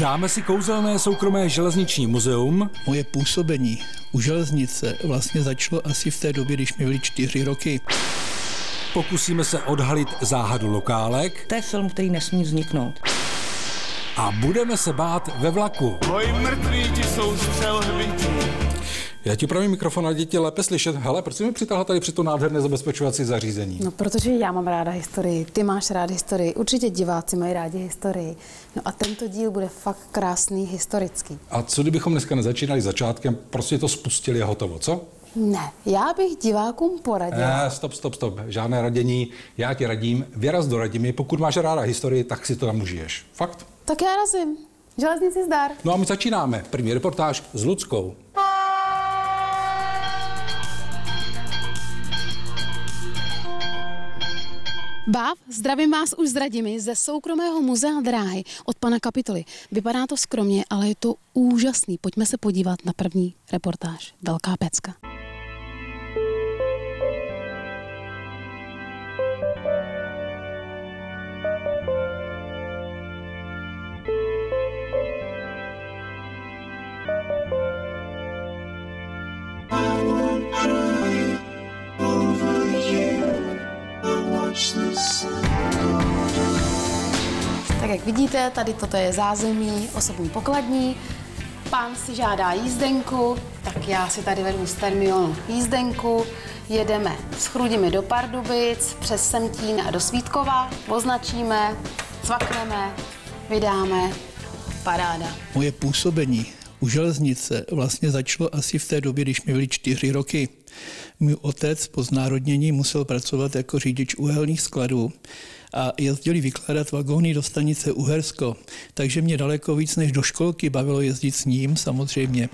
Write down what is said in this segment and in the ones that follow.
Dáme si kouzelné soukromé železniční muzeum. Moje působení u železnice vlastně začalo asi v té době, když mi byly čtyři roky. Pokusíme se odhalit záhadu lokálek. To je film, který nesmí vzniknout. A budeme se bát ve vlaku. Moji mrtví ti jsou střel hbití. Já ti pravím mikrofon a děti lépe slyšet. Hele, proč jsi mi přitáhla tady při to nádherné zabezpečovací zařízení? No, protože já mám ráda historii, ty máš rád historii, určitě diváci mají rádi historii. No a tento díl bude fakt krásný, historický. A co kdybychom dneska nezačínali začátkem, prostě to spustili a hotovo, co? Ne, já bych divákům poradila. Ne, stop, stop, stop, žádné radění. Já ti radím, vyraz do radimy, pokud máš ráda historii, tak si to tam užiješ. Fakt? Tak já razím. Železnici zdar. No a my začínáme. První reportáž s Ludskou. Báv, zdravím vás už z Radimy ze soukromého muzea dráhy od pana Kapitoly. Vypadá to skromně, ale je to úžasný. Pojďme se podívat na první reportáž. Velká pecka. Tak jak vidíte, tady toto je zázemí osobní pokladní. Pán si žádá jízdenku, tak já si tady vedu z Termionu jízdenku. Jedeme s Chrudimi do Pardubic, přes Semtín a do Svítkova. Označíme, cvakneme, vydáme. Paráda. Moje působení u železnice vlastně začalo asi v té době, když mi byly čtyři roky. Můj otec po znárodnění musel pracovat jako řidič uhelných skladů a jezdili vykládat vagóny do stanice Uhersko, takže mě daleko víc než do školky bavilo jezdit s ním samozřejmě.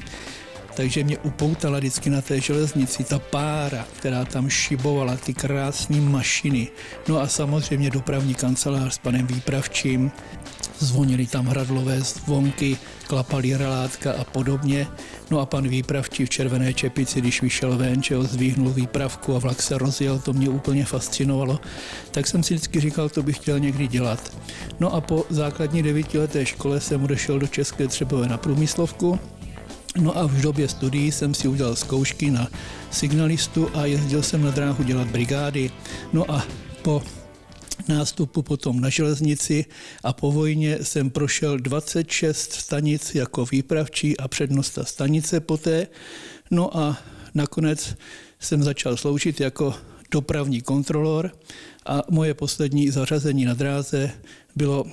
Takže mě upoutala vždycky na té železnici ta pára, která tam šibovala, ty krásné mašiny. No a samozřejmě dopravní kancelář s panem Výpravčím. Zvonili tam hradlové zvonky, klapali relátka a podobně. No a pan výpravčí v červené čepici, když vyšel ven, čeho zvíhnul výpravku a vlak se rozjel, to mě úplně fascinovalo. Tak jsem si vždycky říkal, to bych chtěl někdy dělat. No a po základní devítileté škole jsem odešel do České Třebové na průmyslovku, No a v době studií jsem si udělal zkoušky na signalistu a jezdil jsem na dráhu dělat brigády. No a po nástupu potom na železnici a po vojně jsem prošel 26 stanic jako výpravčí a přednosta stanice poté. No a nakonec jsem začal sloužit jako dopravní kontrolor a moje poslední zařazení na dráze bylo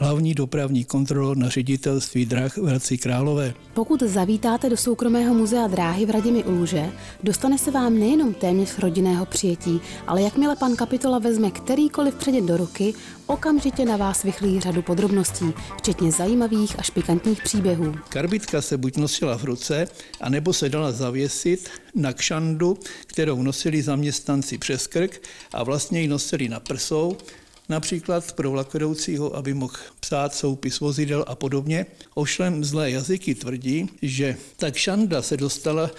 hlavní dopravní kontrolor na ředitelství drah v Hradci Králové. Pokud zavítáte do soukromého muzea dráhy v Radimi u Luže, dostane se vám nejenom téměř rodinného přijetí, ale jakmile pan kapitola vezme kterýkoliv předět do ruky, okamžitě na vás vychlí řadu podrobností, včetně zajímavých až pikantních příběhů. Karbitka se buď nosila v ruce, anebo se dala zavěsit na kšandu, kterou nosili zaměstnanci přes krk a vlastně ji nosili na prsou, například pro vlakodoucího, aby mohl psát soupis vozidel a podobně. Ošlem zlé jazyky tvrdí, že tak šanda se dostala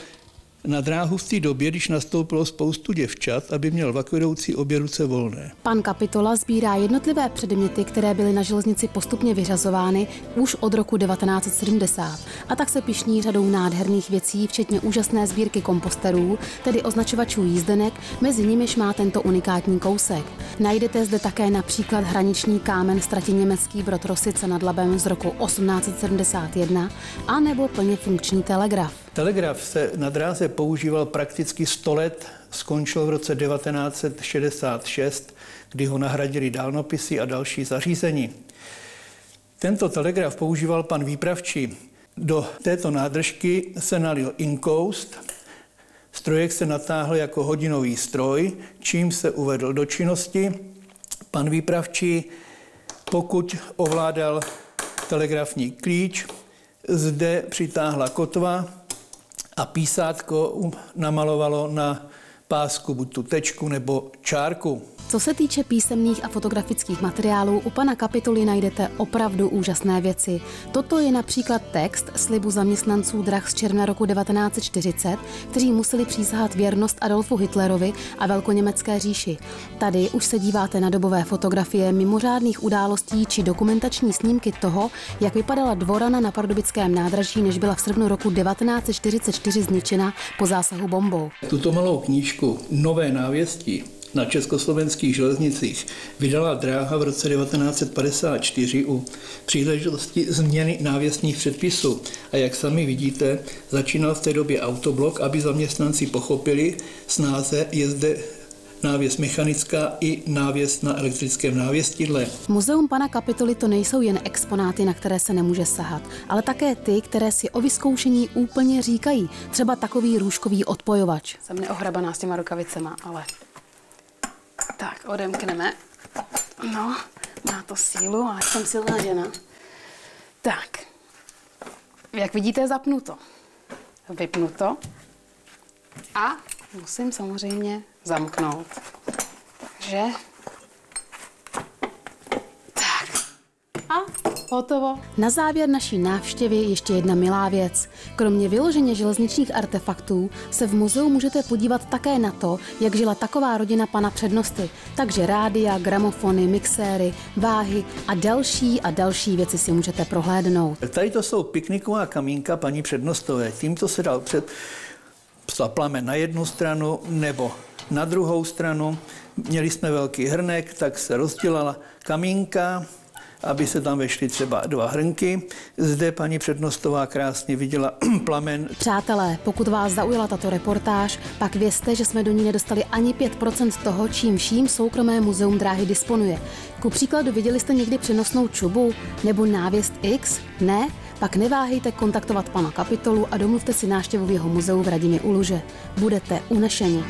na dráhu v té době, když nastoupilo spoustu děvčat, aby měl vlakovedoucí obě ruce volné. Pan Kapitola sbírá jednotlivé předměty, které byly na železnici postupně vyřazovány už od roku 1970. A tak se pišní řadou nádherných věcí, včetně úžasné sbírky komposterů, tedy označovačů jízdenek, mezi nimiž má tento unikátní kousek. Najdete zde také například hraniční kámen ztratí německý brod Rosice nad Labem z roku 1871 a nebo plně funkční telegraf. Telegraf se na dráze používal prakticky 100 let, skončil v roce 1966, kdy ho nahradili dálnopisy a další zařízení. Tento telegraf používal pan výpravčí. Do této nádržky se nalil inkoust, strojek se natáhl jako hodinový stroj, čím se uvedl do činnosti. Pan výpravčí, pokud ovládal telegrafní klíč, zde přitáhla kotva, a písátko namalovalo na pásku, buď tu tečku nebo čárku. Co se týče písemných a fotografických materiálů, u pana Kapitoly najdete opravdu úžasné věci. Toto je například text slibu zaměstnanců drah z června roku 1940, kteří museli přísahat věrnost Adolfu Hitlerovi a velkoněmecké říši. Tady už se díváte na dobové fotografie mimořádných událostí či dokumentační snímky toho, jak vypadala dvorana na Pardubickém nádraží, než byla v srpnu roku 1944 zničena po zásahu bombou. Tuto malou knížku Nové návěstí na československých železnicích vydala dráha v roce 1954 u příležitosti změny návěstních předpisů. A jak sami vidíte, začínal v té době autoblok, aby zaměstnanci pochopili, snáze je zde návěs mechanická i návěs na elektrickém návěstidle. Muzeum pana Kapitoly to nejsou jen exponáty, na které se nemůže sahat, ale také ty, které si o vyzkoušení úplně říkají. Třeba takový růžkový odpojovač. Jsem neohrabaná s těma rukavicema, ale tak, odemkneme. No, má to sílu, ale jsem silná žena. Tak, jak vidíte, zapnu to. Vypnu to. A musím samozřejmě zamknout. Takže... Tak. A Hotovo. Na závěr naší návštěvy ještě jedna milá věc. Kromě vyloženě železničních artefaktů se v muzeu můžete podívat také na to, jak žila taková rodina pana přednosty. Takže rádia, gramofony, mixéry, váhy a další a další věci si můžete prohlédnout. Tady to jsou pikniková kamínka paní přednostové. Tímto se dal před plamen na jednu stranu nebo na druhou stranu. Měli jsme velký hrnek, tak se rozdělala kamínka, aby se tam vešly třeba dva hrnky. Zde paní přednostová krásně viděla plamen. Přátelé, pokud vás zaujala tato reportáž, pak vězte, že jsme do ní nedostali ani 5% toho, čím vším soukromé muzeum dráhy disponuje. Ku příkladu, viděli jste někdy přenosnou čubu nebo návěst X? Ne? Pak neváhejte kontaktovat pana kapitolu a domluvte si návštěvu v jeho muzeu v Radimě u Luže. Budete unešeni.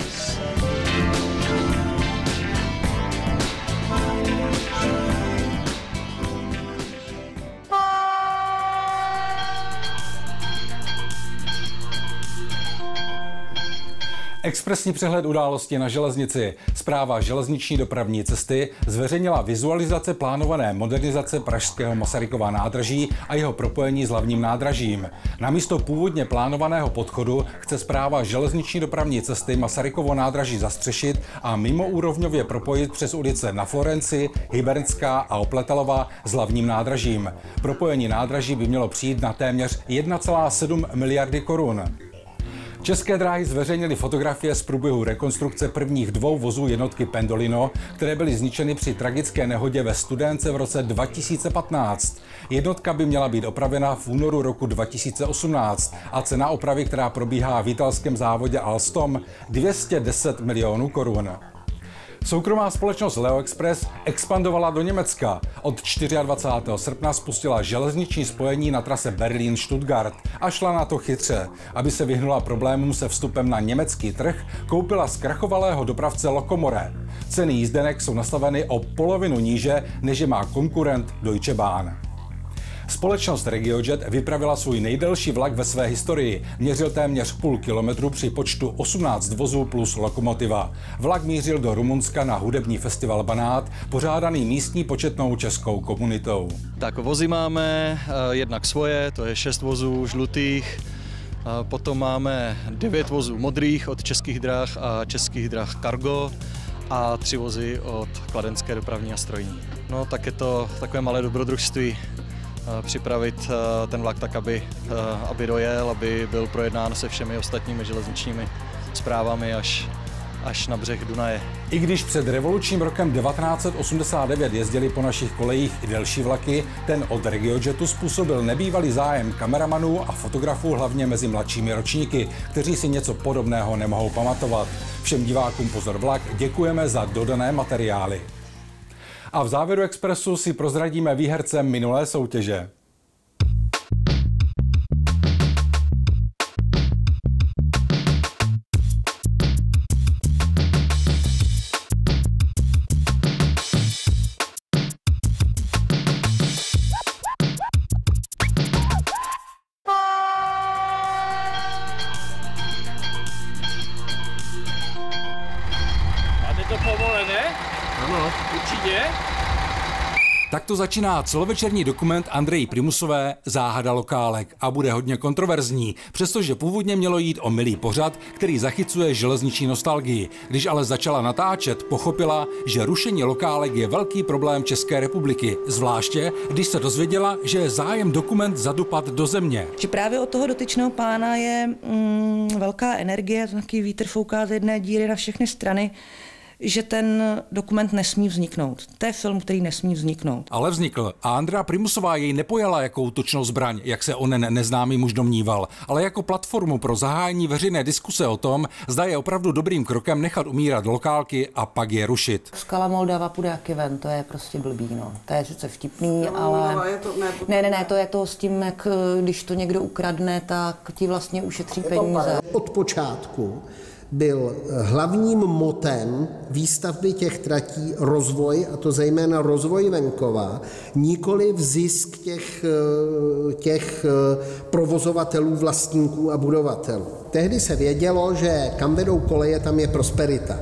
Expresní přehled událostí na železnici. Zpráva železniční dopravní cesty zveřejnila vizualizace plánované modernizace Pražského Masarykova nádraží a jeho propojení s hlavním nádražím. Namísto původně plánovaného podchodu chce zpráva železniční dopravní cesty Masarykovo nádraží zastřešit a mimoúrovňově propojit přes ulice na Florenci, Hybernská a Opletalova s hlavním nádražím. Propojení nádraží by mělo přijít na téměř 1,7 miliardy korun. České dráhy zveřejnily fotografie z průběhu rekonstrukce prvních dvou vozů jednotky Pendolino, které byly zničeny při tragické nehodě ve Studence v roce 2015. Jednotka by měla být opravena v únoru roku 2018 a cena opravy, která probíhá v italském závodě Alstom, 210 milionů korun. Soukromá společnost Leo Express expandovala do Německa. Od 24. srpna spustila železniční spojení na trase Berlín-Stuttgart a šla na to chytře. Aby se vyhnula problémům se vstupem na německý trh, koupila z krachovalého dopravce Lokomore. Ceny jízdenek jsou nastaveny o polovinu níže, než je má konkurent Deutsche Bahn. Společnost RegioJet vypravila svůj nejdelší vlak ve své historii. Měřil téměř půl kilometru při počtu 18 vozů plus lokomotiva. Vlak mířil do Rumunska na hudební festival Banát, pořádaný místní početnou českou komunitou. Tak vozy máme eh, jednak svoje, to je šest vozů žlutých, Potom máme devět vozů modrých od českých drah a českých drah Cargo a tři vozy od Kladenské dopravní a strojní. No tak je to takové malé dobrodružství připravit ten vlak tak, aby, aby dojel, aby byl projednán se všemi ostatními železničními zprávami až, až na břeh Dunaje. I když před revolučním rokem 1989 jezdili po našich kolejích i delší vlaky, ten od RegioJetu způsobil nebývalý zájem kameramanů a fotografů hlavně mezi mladšími ročníky, kteří si něco podobného nemohou pamatovat. Všem divákům pozor vlak děkujeme za dodané materiály. A v závěru Expressu si prozradíme výherce minulé soutěže. to povolené? Ano, určitě. Tak to začíná celovečerní dokument Andreji Primusové Záhada lokálek a bude hodně kontroverzní, přestože původně mělo jít o milý pořad, který zachycuje železniční nostalgii. Když ale začala natáčet, pochopila, že rušení lokálek je velký problém České republiky, zvláště když se dozvěděla, že je zájem dokument zadupat do země. Že právě od toho dotyčného pána je mm, velká energie, to taky vítr fouká z jedné díry na všechny strany že ten dokument nesmí vzniknout. To je film, který nesmí vzniknout. Ale vznikl a Andrea Primusová jej nepojala jako útočnou zbraň, jak se onen neznámý muž domníval, ale jako platformu pro zahájení veřejné diskuse o tom, zda je opravdu dobrým krokem nechat umírat lokálky a pak je rušit. Skala Moldava půjde jaký ven, to je prostě blbý, no. To je sice vtipný, no, ale... Je to, ne, ne, ne, ne, to je to s tím, jak když to někdo ukradne, tak ti vlastně ušetří peníze. Od počátku byl hlavním motem výstavby těch tratí rozvoj, a to zejména rozvoj venkova, nikoli zisk těch, eh, těch eh, provozovatelů, vlastníků a budovatelů. Tehdy se vědělo, že kam vedou koleje, tam je prosperita.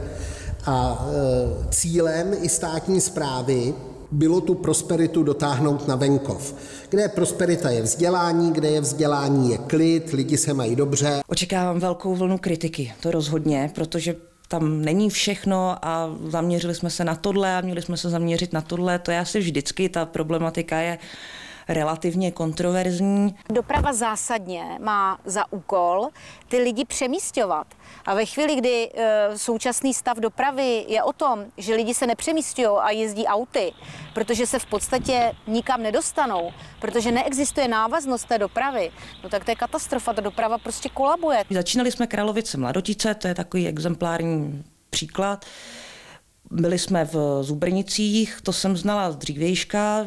A eh, cílem i státní zprávy bylo tu prosperitu dotáhnout na venkov. Kde je prosperita je vzdělání, kde je vzdělání je klid, lidi se mají dobře. Očekávám velkou vlnu kritiky, to rozhodně, protože tam není všechno a zaměřili jsme se na tohle a měli jsme se zaměřit na tohle. To je asi vždycky, ta problematika je relativně kontroverzní. Doprava zásadně má za úkol ty lidi přemístěvat. A ve chvíli, kdy e, současný stav dopravy je o tom, že lidi se nepřemístují a jezdí auty, protože se v podstatě nikam nedostanou, protože neexistuje návaznost té dopravy, no tak to je katastrofa, ta doprava prostě kolabuje. Začínali jsme Kralovice Mladotice, to je takový exemplární příklad. Byli jsme v Zubrnicích, to jsem znala z dřívějška,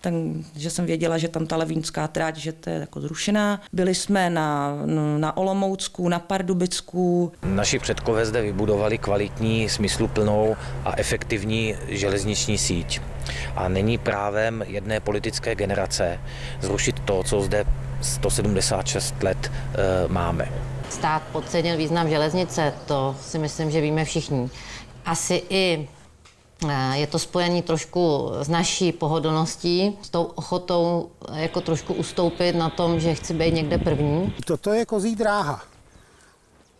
ten, že jsem věděla, že tam ta levínská tráť, že to je jako zrušená. Byli jsme na, na Olomoucku, na Pardubicku. Naši předkové zde vybudovali kvalitní, smysluplnou a efektivní železniční síť. A není právem jedné politické generace zrušit to, co zde 176 let e, máme. Stát podcenil význam železnice, to si myslím, že víme všichni asi i eh, je to spojení trošku s naší pohodlností, s tou ochotou eh, jako trošku ustoupit na tom, že chci být někde první. Toto je kozí dráha.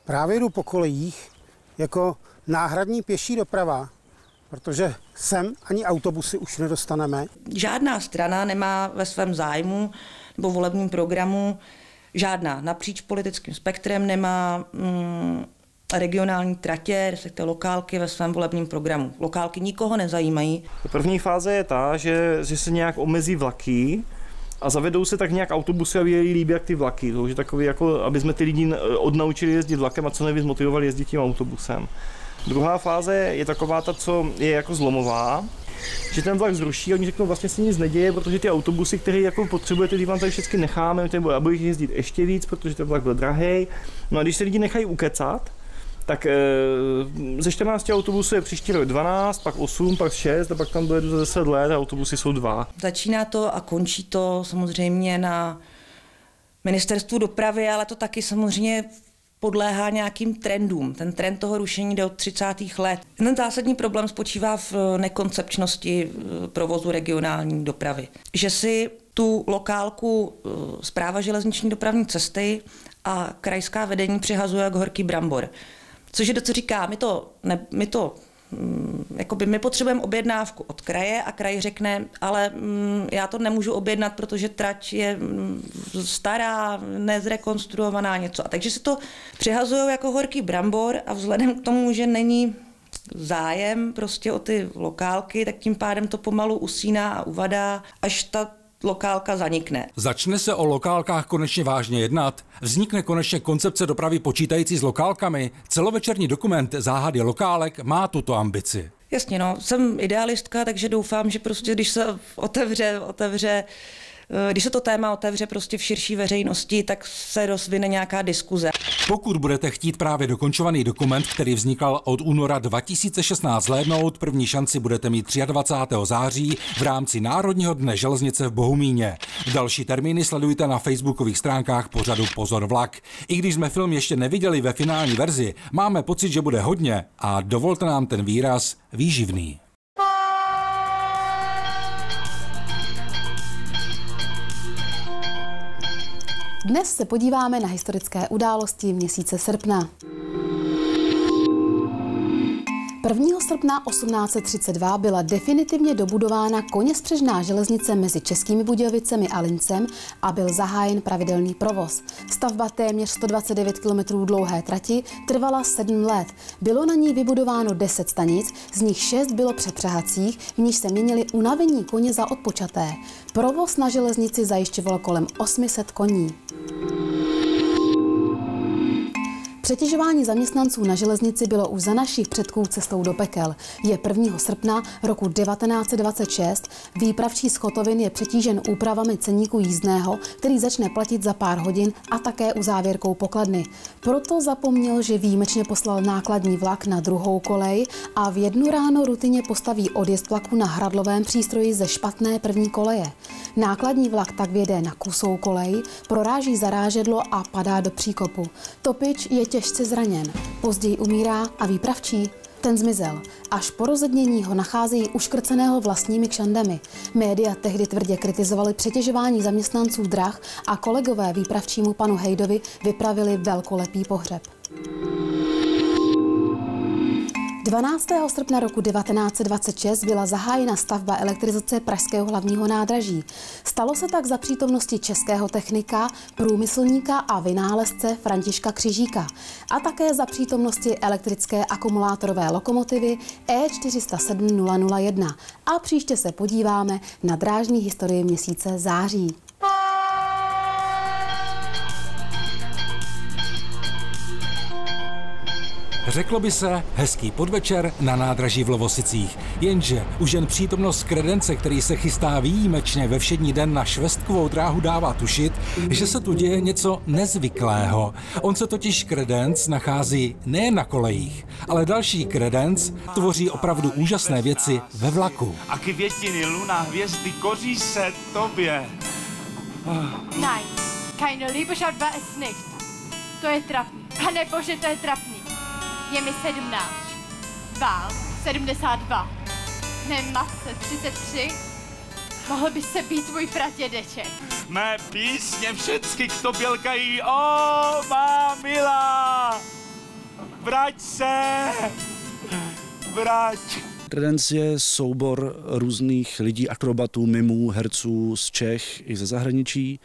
Právě jdu po kolejích jako náhradní pěší doprava, protože sem ani autobusy už nedostaneme. Žádná strana nemá ve svém zájmu nebo volebním programu žádná napříč politickým spektrem nemá mm, regionální tratě, respektive lokálky ve svém volebním programu. Lokálky nikoho nezajímají. První fáze je ta, že, že se nějak omezí vlaky, a zavedou se tak nějak autobusy, aby je líbí jak ty vlaky. To už je takový, jako, aby jsme ty lidi odnaučili jezdit vlakem a co nejvíc motivovali jezdit tím autobusem. Druhá fáze je taková ta, co je jako zlomová, že ten vlak zruší oni řeknou, vlastně se nic neděje, protože ty autobusy, které jako potřebujete, ty vám tady všechny necháme, nebo jich jezdit ještě víc, protože ten vlak byl drahý. No a když se lidi nechají ukecat, tak e, ze 14 autobusů je příští rok 12, pak 8, pak 6 a pak tam dojedu za 10 let a autobusy jsou dva. Začíná to a končí to samozřejmě na ministerstvu dopravy, ale to taky samozřejmě podléhá nějakým trendům. Ten trend toho rušení jde od 30. let. Ten zásadní problém spočívá v nekoncepčnosti e, provozu regionální dopravy. Že si tu lokálku zpráva železniční dopravní cesty a krajská vedení přihazuje jak horký brambor. Což je to, co říká, my to, ne, my to mm, jakoby my potřebujeme objednávku od kraje a kraj řekne, ale mm, já to nemůžu objednat, protože trať je mm, stará, nezrekonstruovaná něco. A takže se to přihazují jako horký brambor a vzhledem k tomu, že není zájem prostě o ty lokálky, tak tím pádem to pomalu usíná a uvadá, až ta lokálka zanikne. Začne se o lokálkách konečně vážně jednat? Vznikne konečně koncepce dopravy počítající s lokálkami? Celovečerní dokument Záhady lokálek má tuto ambici. Jasně, no, jsem idealistka, takže doufám, že prostě, když se otevře, otevře když se to téma otevře prostě v širší veřejnosti, tak se rozvine nějaká diskuze. Pokud budete chtít právě dokončovaný dokument, který vznikal od února 2016 zhlédnout, první šanci budete mít 23. září v rámci Národního dne železnice v Bohumíně. Další termíny sledujte na facebookových stránkách pořadu Pozor vlak. I když jsme film ještě neviděli ve finální verzi, máme pocit, že bude hodně a dovolte nám ten výraz výživný. Dnes se podíváme na historické události měsíce srpna. 1. srpna 1832 byla definitivně dobudována koněspřežná železnice mezi Českými Budějovicemi a Lincem a byl zahájen pravidelný provoz. Stavba téměř 129 km dlouhé trati trvala 7 let. Bylo na ní vybudováno 10 stanic, z nich 6 bylo přepřehacích, v níž se měnili unavení koně za odpočaté. Provoz na železnici zajišťoval kolem 800 koní. Přetěžování zaměstnanců na železnici bylo už za našich předků cestou do pekel. Je 1. srpna roku 1926. Výpravčí schotovin je přetížen úpravami ceníku jízdného, který začne platit za pár hodin a také uzávěrkou pokladny. Proto zapomněl, že výjimečně poslal nákladní vlak na druhou kolej a v jednu ráno rutině postaví odjezd vlaku na hradlovém přístroji ze špatné první koleje. Nákladní vlak tak věde na kusou kolej, proráží zarážedlo a padá do příkopu. Topič je těžce zraněn. Později umírá a výpravčí ten zmizel. Až po rozednění ho nacházejí uškrceného vlastními kšandami. Média tehdy tvrdě kritizovali přetěžování zaměstnanců drah a kolegové výpravčímu panu Hejdovi vypravili velkolepý pohřeb. 12. srpna roku 1926 byla zahájena stavba elektrizace Pražského hlavního nádraží. Stalo se tak za přítomnosti českého technika, průmyslníka a vynálezce Františka Křižíka a také za přítomnosti elektrické akumulátorové lokomotivy E407 A příště se podíváme na drážní historii měsíce září. Řeklo by se hezký podvečer na nádraží v Lovosicích. Jenže už jen přítomnost kredence, který se chystá výjimečně ve všední den na švestkovou dráhu dává tušit, že se tu děje něco nezvyklého. On se totiž kredenc nachází nejen na kolejích, ale další kredenc tvoří opravdu úžasné věci ve vlaku. A květiny, luna, hvězdy koří se tobě. Nein, keine Liebe war es nicht. To je trapný. Pane bože, to je trapný. Je mi 17. Vám 72. Mé matce 33. Mohl by se být tvůj pradědeček. Mé písně všecky k tobě lkají. O, má milá! Vrať se! Vrať! Credence je soubor různých lidí, akrobatů, mimů, herců z Čech i ze zahraničí.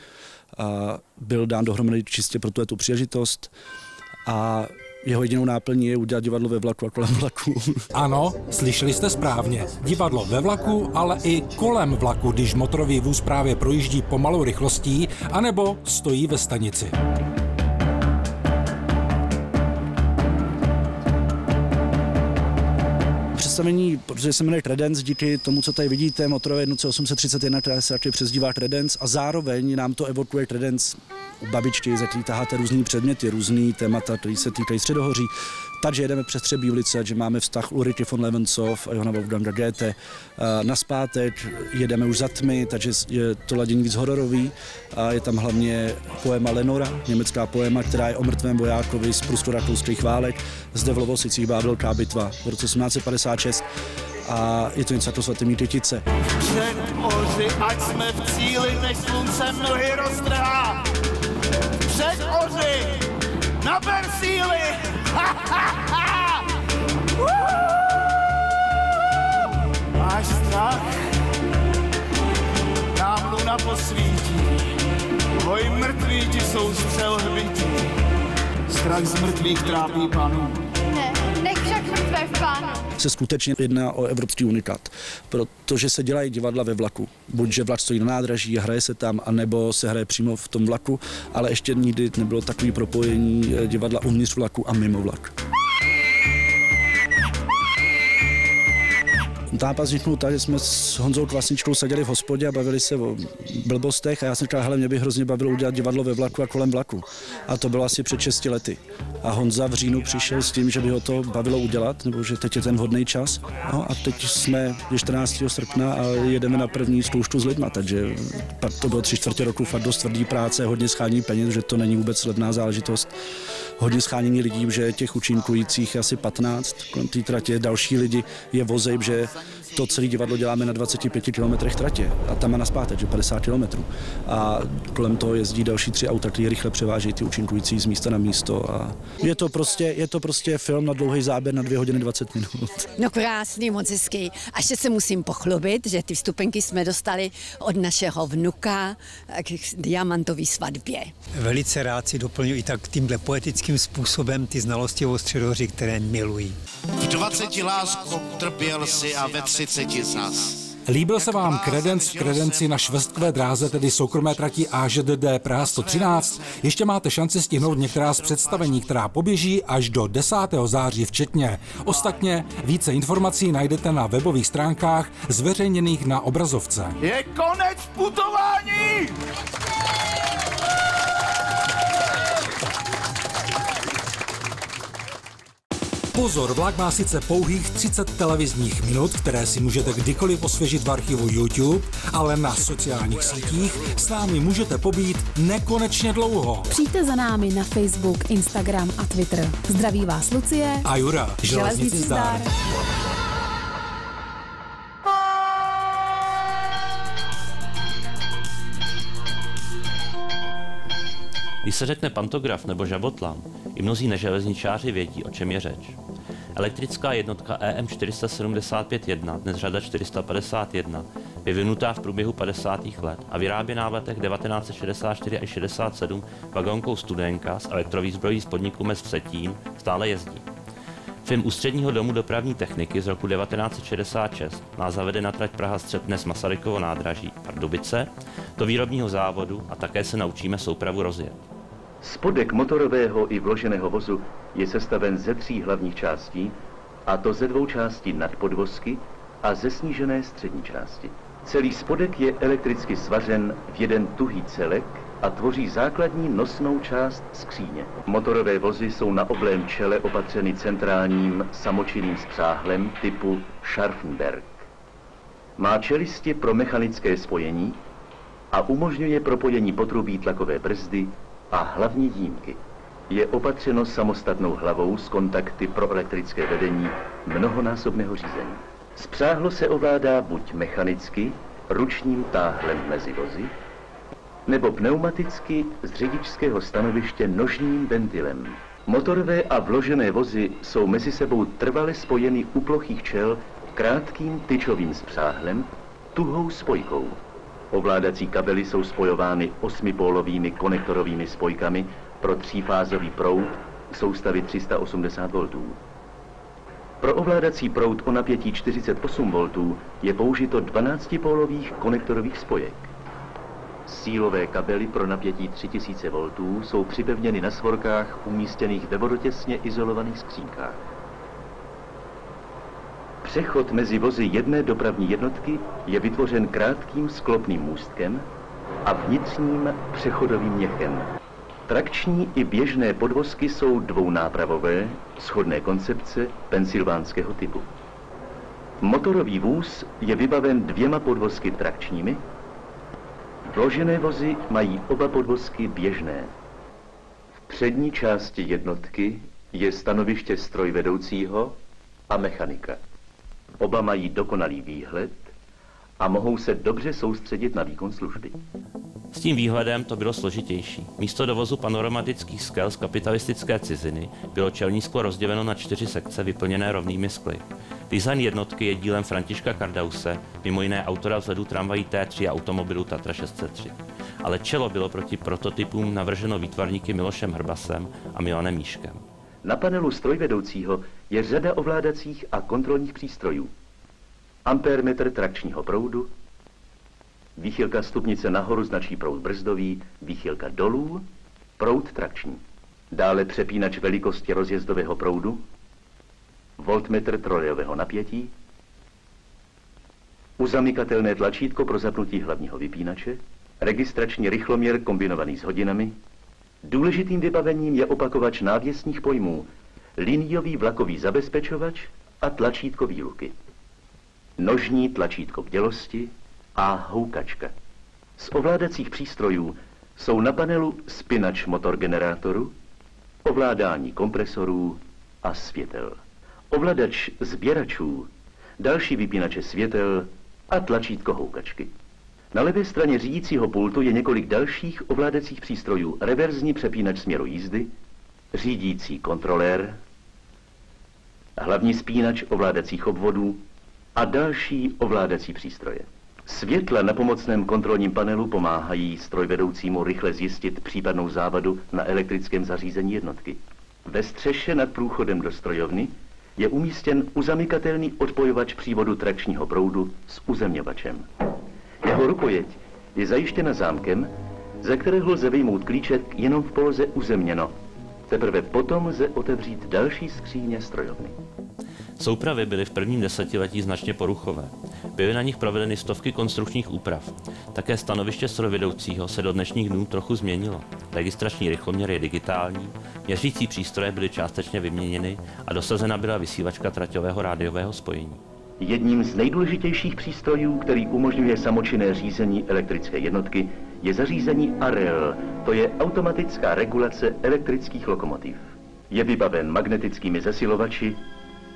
A byl dán dohromady čistě pro tu příležitost. A jeho jedinou náplní je udělat divadlo ve vlaku a kolem vlaku. Ano, slyšeli jste správně. Divadlo ve vlaku, ale i kolem vlaku, když motorový vůz právě projíždí pomalou rychlostí, anebo stojí ve stanici. představení, protože se jmenuje Credence, díky tomu, co tady vidíte, motorové jednotce 831, která se taky přezdívá Credence a zároveň nám to evokuje Credence u babičky, ze který taháte různý předměty, různý témata, které se týkají středohoří. Takže jedeme přes Třebí ulice, že máme vztah Ulrike von Levensov a Johana Wolfganga Goethe. Na zpátek jedeme už za tmy, takže je to ladění víc hororový. A je tam hlavně poema Lenora, německá poema, která je o mrtvém vojákovi z prusko-rakouských válek. Zde v Lovosicích byla velká bitva v roce 1856 a je to něco jako svatý Týtice. Před oři, ať jsme v cíli, než slunce nohy roztrhá. Před oři, naber síly! Máš strach? Nám luna posvítí. Tvoj mrtví ti jsou střel hbití. Strach z mrtvých trápí panu. Se skutečně jedná o evropský unikát, protože se dělají divadla ve vlaku. Buď, že vlak stojí na nádraží hraje se tam, anebo se hraje přímo v tom vlaku, ale ještě nikdy nebylo takové propojení divadla uvnitř vlaku a mimo vlak. Nápad vzniknul tak, že jsme s Honzou Kvasničkou seděli v hospodě a bavili se o blbostech a já jsem říkal, hele, mě by hrozně bavilo udělat divadlo ve vlaku a kolem vlaku. A to bylo asi před 6 lety. A Honza v říjnu přišel s tím, že by ho to bavilo udělat, nebo že teď je ten vhodný čas. No a teď jsme 14. srpna a jedeme na první zkoušku s lidma, takže to bylo tři čtvrtě roku fakt dost tvrdý práce, hodně schání peněz, že to není vůbec levná záležitost. Hodně schánění lidí, že těch účinkujících je asi 15 kolem té tratě. Další lidi je vozej, že to celé divadlo děláme na 25 km tratě a tam a naspátek, že 50 km. A kolem toho jezdí další tři auta, které rychle převážejí ty účinkující z místa na místo. A je to prostě, je to prostě film na dlouhý záběr na 2 hodiny 20 minut. No krásný, moc hezký. A ještě se musím pochlubit, že ty vstupenky jsme dostali od našeho vnuka k diamantové svatbě. Velice rád si doplňuji i tak tímhle poetickým způsobem ty znalosti o středoři, které milují. V 20 lásku trpěl si a ve 30 zas. Líbil se vám kredenc v kredenci na švestkové dráze, tedy soukromé trati AŽDD Praha 113? Ještě máte šanci stihnout některá z představení, která poběží až do 10. září včetně. Ostatně více informací najdete na webových stránkách zveřejněných na obrazovce. Je konec putování! Pozor, vlak má sice pouhých 30 televizních minut, které si můžete kdykoliv osvěžit v archivu YouTube, ale na sociálních sítích s námi můžete pobít nekonečně dlouho. Přijďte za námi na Facebook, Instagram a Twitter. Zdraví vás Lucie A Jura, železnici zdar. Když se řekne pantograf nebo žabotlam, i mnozí neželezničáři vědí, o čem je řeč. Elektrická jednotka EM 475-1, dnes řada 451, vyvinutá v průběhu 50. let a vyráběná v letech 1964 až 67 vagónkou Studenka s elektrovýzbrojí z podniku Mes Vsetín, stále jezdí. Film Ústředního domu dopravní techniky z roku 1966 nás zavede na trať Praha střed dnes Masarykovo nádraží Pardubice do výrobního závodu a také se naučíme soupravu rozjet. Spodek motorového i vloženého vozu je sestaven ze tří hlavních částí, a to ze dvou částí nadpodvozky a ze snížené střední části. Celý spodek je elektricky svařen v jeden tuhý celek a tvoří základní nosnou část skříně. Motorové vozy jsou na oblém čele opatřeny centrálním samočinným spřáhlem typu Scharfenberg. Má čelisti pro mechanické spojení a umožňuje propojení potrubí tlakové brzdy a hlavní dímky. Je opatřeno samostatnou hlavou s kontakty pro elektrické vedení mnohonásobného řízení. Spřáhlo se ovládá buď mechanicky, ručním táhlem mezi vozy, nebo pneumaticky z řidičského stanoviště nožním ventilem. Motorové a vložené vozy jsou mezi sebou trvale spojeny u plochých čel krátkým tyčovým spřáhlem, tuhou spojkou. Ovládací kabely jsou spojovány osmipólovými konektorovými spojkami pro třífázový proud soustavy 380 V. Pro ovládací proud o napětí 48 V je použito 12-pólových konektorových spojek. Sílové kabely pro napětí 3000 V jsou připevněny na svorkách umístěných ve vodotěsně izolovaných skřínkách. Přechod mezi vozy jedné dopravní jednotky je vytvořen krátkým sklopným můstkem a vnitřním přechodovým měchem. Trakční i běžné podvozky jsou dvounápravové, shodné koncepce pensylvánského typu. Motorový vůz je vybaven dvěma podvozky trakčními, vložené vozy mají oba podvozky běžné. V přední části jednotky je stanoviště strojvedoucího a mechanika. Oba mají dokonalý výhled a mohou se dobře soustředit na výkon služby. S tím výhledem to bylo složitější. Místo dovozu panoramatických skel z kapitalistické ciziny bylo čelní sklo rozděleno na čtyři sekce vyplněné rovnými skly. Design jednotky je dílem Františka Kardause, mimo jiné autora vzhledu tramvají T3 a automobilu Tatra 603. Ale čelo bylo proti prototypům navrženo výtvarníky Milošem Hrbasem a Milanem Míškem. Na panelu strojvedoucího je řada ovládacích a kontrolních přístrojů. Ampérmetr trakčního proudu, výchylka stupnice nahoru značí proud brzdový, výchylka dolů, proud trakční. Dále přepínač velikosti rozjezdového proudu, voltmetr trolejového napětí, uzamykatelné tlačítko pro zapnutí hlavního vypínače, registrační rychloměr kombinovaný s hodinami, Důležitým vybavením je opakovač návěsních pojmů, liniový vlakový zabezpečovač a tlačítko výluky. Nožní tlačítko bdělosti a houkačka. Z ovládacích přístrojů jsou na panelu spinač motor generátoru, ovládání kompresorů a světel. Ovladač sběračů, další vypínače světel a tlačítko houkačky. Na levé straně řídícího pultu je několik dalších ovládacích přístrojů. Reverzní přepínač směru jízdy, řídící kontrolér, hlavní spínač ovládacích obvodů a další ovládací přístroje. Světla na pomocném kontrolním panelu pomáhají strojvedoucímu rychle zjistit případnou závadu na elektrickém zařízení jednotky. Ve střeše nad průchodem do strojovny je umístěn uzamykatelný odpojovač přívodu trakčního proudu s uzemňovačem. Jeho rukojeť je zajištěna zámkem, ze kterého lze vyjmout klíček jenom v poloze uzemněno. Teprve potom lze otevřít další skříně strojovny. Soupravy byly v prvním desetiletí značně poruchové. Byly na nich provedeny stovky konstrukčních úprav. Také stanoviště strojvedoucího se do dnešních dnů trochu změnilo. Registrační rychloměr je digitální, měřící přístroje byly částečně vyměněny a dosazena byla vysílačka traťového rádiového spojení. Jedním z nejdůležitějších přístrojů, který umožňuje samočinné řízení elektrické jednotky, je zařízení AREL, to je automatická regulace elektrických lokomotiv. Je vybaven magnetickými zesilovači,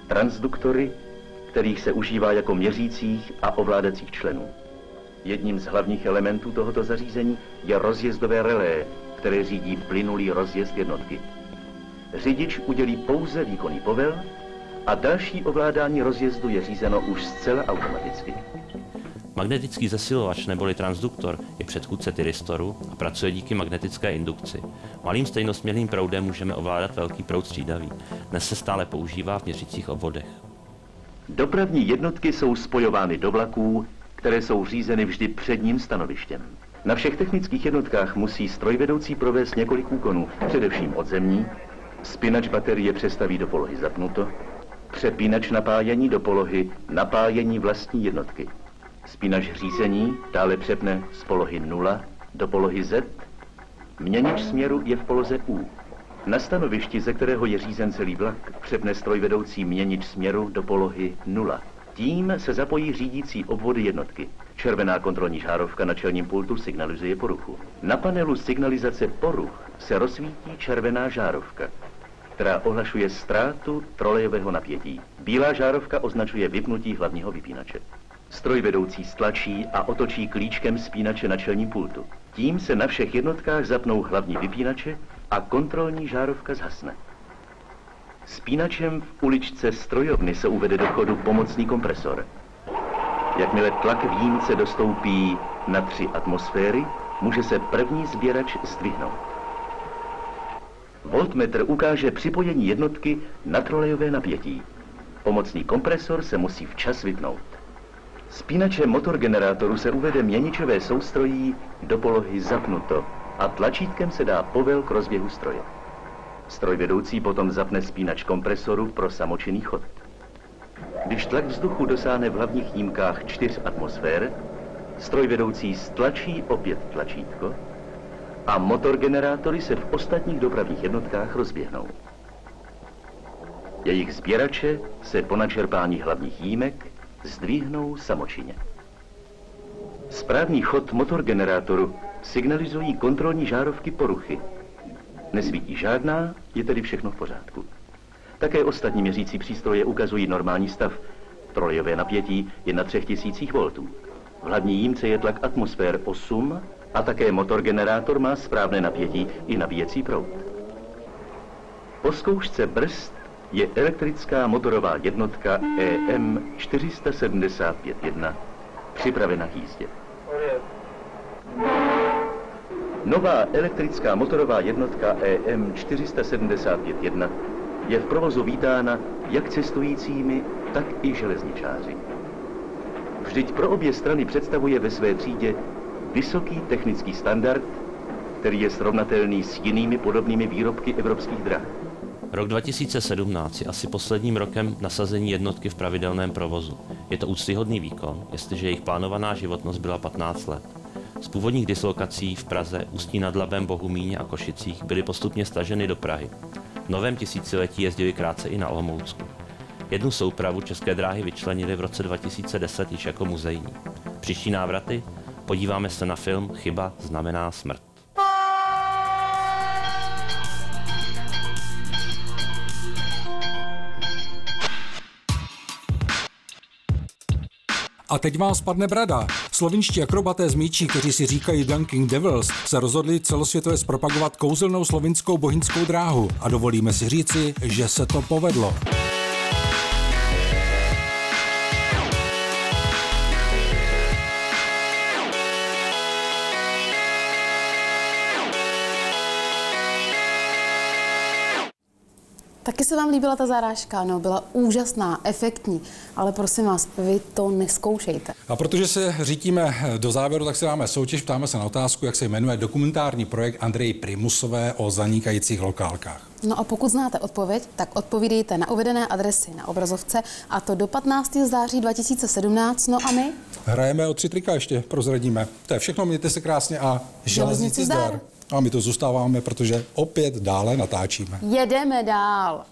transduktory, kterých se užívá jako měřících a ovládacích členů. Jedním z hlavních elementů tohoto zařízení je rozjezdové relé, které řídí plynulý rozjezd jednotky. Řidič udělí pouze výkonný povel a další ovládání rozjezdu je řízeno už zcela automaticky. Magnetický zesilovač neboli transduktor je předchůdce tyristoru a pracuje díky magnetické indukci. Malým stejnosměrným proudem můžeme ovládat velký proud střídavý. Dnes se stále používá v měřicích obvodech. Dopravní jednotky jsou spojovány do vlaků, které jsou řízeny vždy předním stanovištěm. Na všech technických jednotkách musí strojvedoucí provést několik úkonů, především odzemní, spinač baterie přestaví do polohy zapnuto, přepínač napájení do polohy napájení vlastní jednotky. Spínač řízení dále přepne z polohy 0 do polohy Z. Měnič směru je v poloze U. Na stanovišti, ze kterého je řízen celý vlak, přepne strojvedoucí měnič směru do polohy 0. Tím se zapojí řídící obvody jednotky. Červená kontrolní žárovka na čelním pultu signalizuje poruchu. Na panelu signalizace poruch se rozsvítí červená žárovka, která ohlašuje ztrátu trolejového napětí. Bílá žárovka označuje vypnutí hlavního vypínače. Strojvedoucí stlačí a otočí klíčkem spínače na čelním pultu. Tím se na všech jednotkách zapnou hlavní vypínače a kontrolní žárovka zhasne. Spínačem v uličce strojovny se uvede do chodu pomocný kompresor. Jakmile tlak v jímce dostoupí na tři atmosféry, může se první sběrač zdvihnout. Voltmetr ukáže připojení jednotky na trolejové napětí. Pomocný kompresor se musí včas vypnout. Spínačem motorgenerátoru se uvede měničové soustrojí do polohy zapnuto a tlačítkem se dá povel k rozběhu stroje. Strojvedoucí potom zapne spínač kompresoru pro samočinný chod. Když tlak vzduchu dosáhne v hlavních jímkách 4 atmosfér, strojvedoucí stlačí opět tlačítko a motorgenerátory se v ostatních dopravních jednotkách rozběhnou. Jejich sběrače se po načerpání hlavních jímek zdvihnou samočině. Správný chod motorgenerátoru signalizují kontrolní žárovky poruchy. Nesvítí žádná, je tedy všechno v pořádku. Také ostatní měřící přístroje ukazují normální stav. Trolejové napětí je na 3000 V. V hlavní jímce je tlak atmosfér 8 a také motorgenerátor má správné napětí i nabíjecí proud. Po zkoušce brzd je elektrická motorová jednotka EM 475-1 připravena k jízdě. Nová elektrická motorová jednotka EM 475-1 je v provozu vítána jak cestujícími, tak i železničáři. Vždyť pro obě strany představuje ve své třídě vysoký technický standard, který je srovnatelný s jinými podobnými výrobky evropských drah. Rok 2017 je asi posledním rokem nasazení jednotky v pravidelném provozu. Je to úctyhodný výkon, jestliže jejich plánovaná životnost byla 15 let. Z původních dislokací v Praze, Ústí nad Labem, Bohumíně a Košicích byly postupně staženy do Prahy. V novém tisíciletí jezdili krátce i na Olomoucku. Jednu soupravu České dráhy vyčlenili v roce 2010 již jako muzejní. Příští návraty? Podíváme se na film Chyba znamená smrt. A teď vám spadne brada. Slovinští akrobaté z míčí, kteří si říkají Dunking Devils, se rozhodli celosvětově zpropagovat kouzelnou slovinskou bohinskou dráhu a dovolíme si říci, že se to povedlo. Taky se vám líbila ta zarážka, no, byla úžasná, efektní, ale prosím vás, vy to neskoušejte. A protože se řítíme do závěru, tak si dáme soutěž, ptáme se na otázku, jak se jmenuje dokumentární projekt Andreji Primusové o zanikajících lokálkách. No a pokud znáte odpověď, tak odpovídejte na uvedené adresy na obrazovce a to do 15. září 2017. No a my? Hrajeme o tři trika ještě, prozradíme. To je všechno, mějte se krásně a železnici zdar. A my to zůstáváme, protože opět dále natáčíme. Jedeme dál.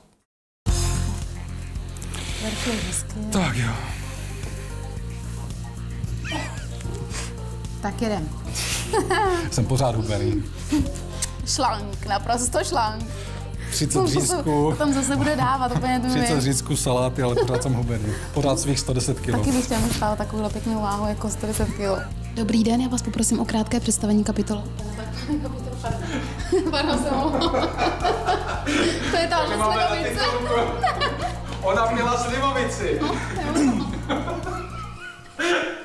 Tak jo. Tak jedem. Jsem pořád hubený. šlank, naprosto šlank. 30 řízků. Tam zase bude dávat, úplně to 30 řízků saláty, ale pořád jsem hubený. Pořád svých 110 kg. Taky bych chtěla stále takovou pěknou váhu jako 110 kg. Dobrý den, já vás poprosím o krátké představení kapitol. Pardon, jsem To je ta slivovice. Ona měla slivovici. No,